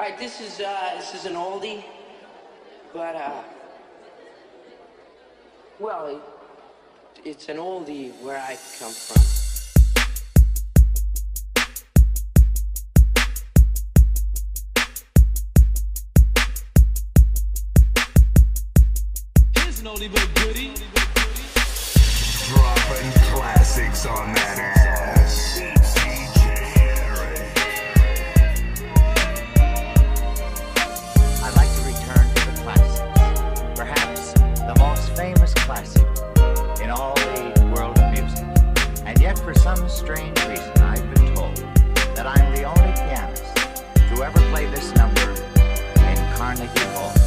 All right, this is uh, this is an oldie, but uh, well, it's an oldie where I come from. Here's an oldie goodie, Dropping classics on that ass. yet for some strange reason I've been told that I'm the only pianist to ever play this number in Carnegie Hall.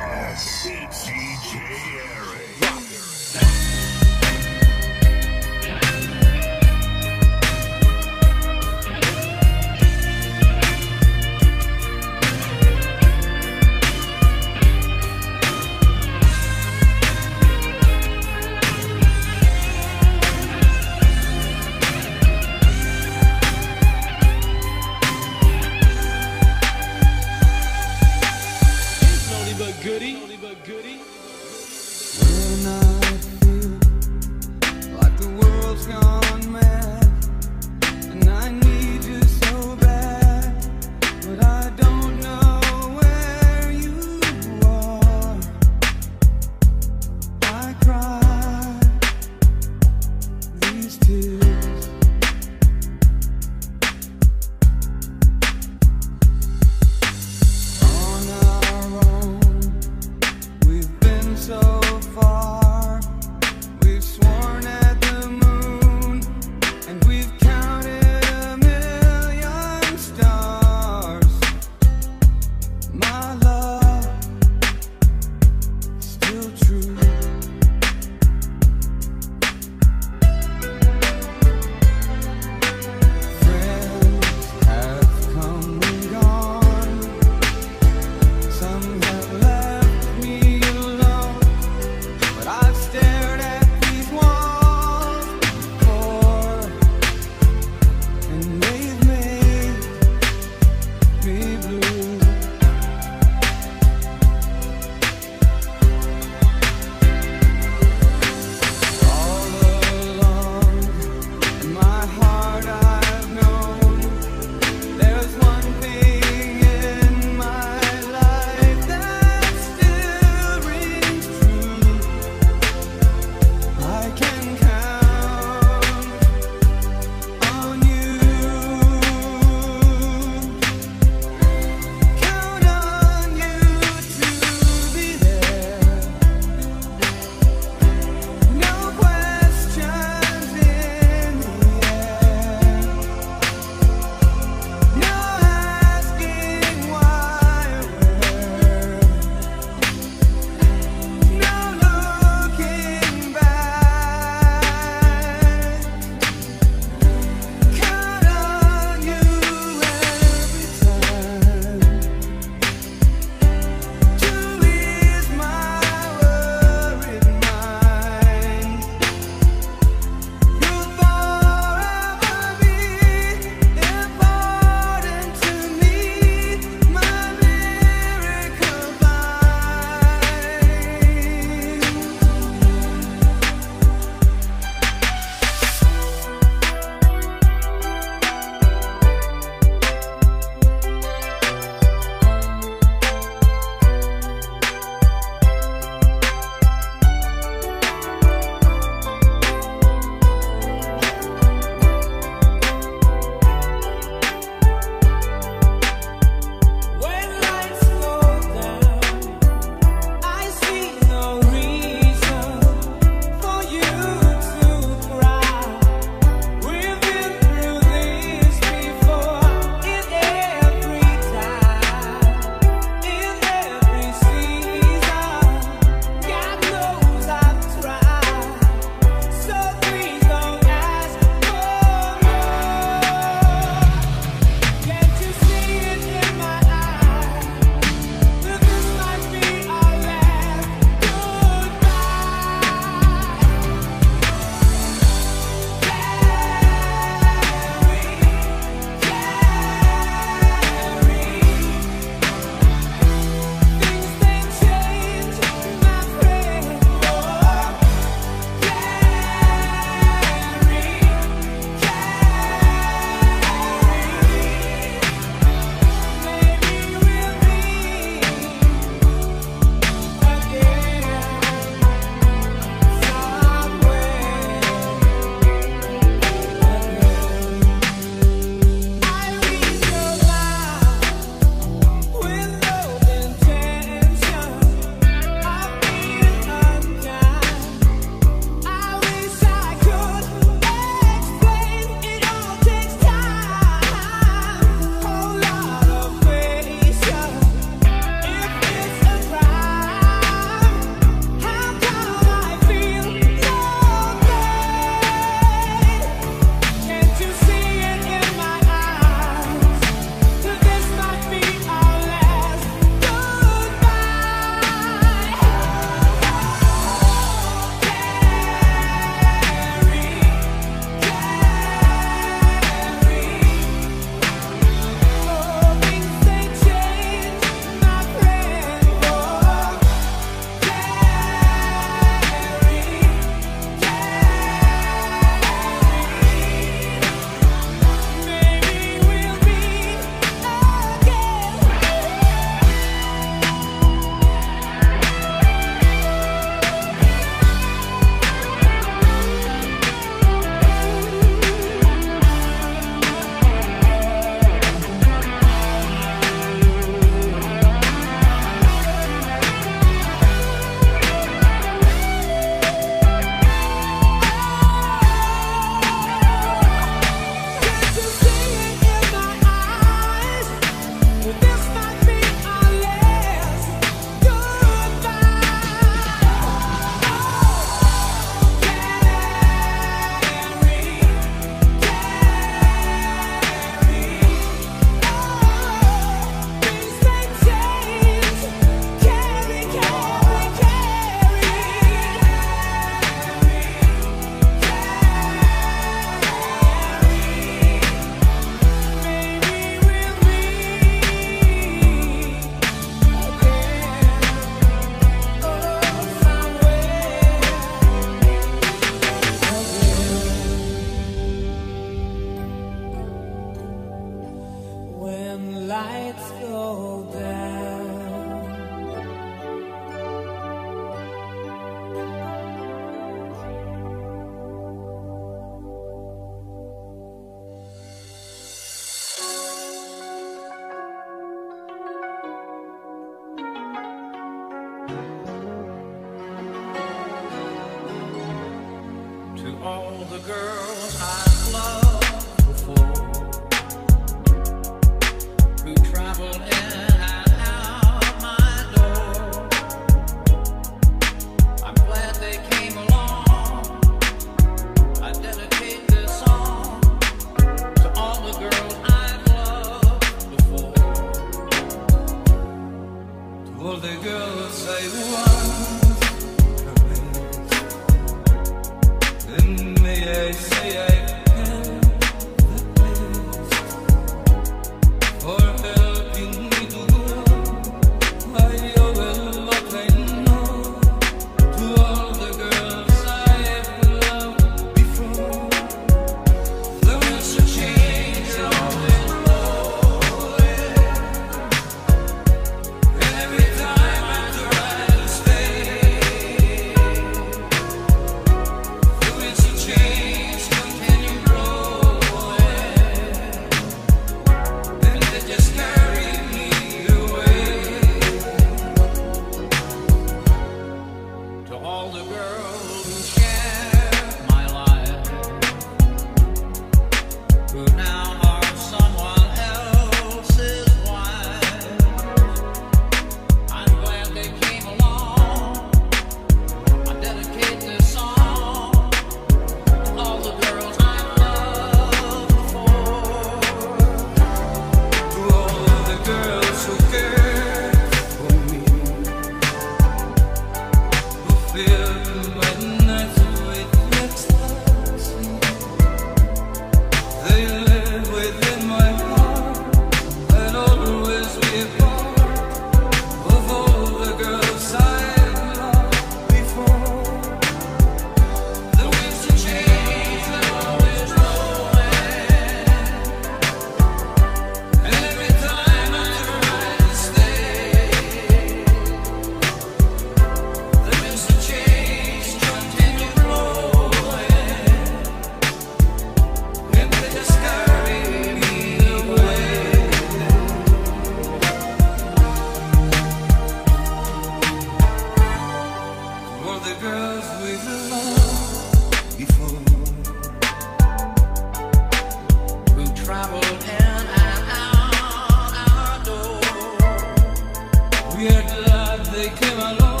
They came along.